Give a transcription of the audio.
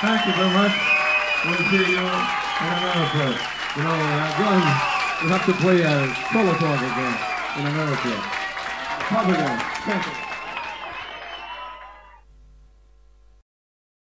Thank you very much. We'll see you in America. You know, uh, John, we have to play a solo talk again in America. Probably. Thank you.